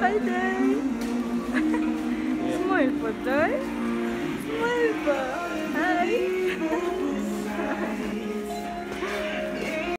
Hi, Dave. Smile for Dave.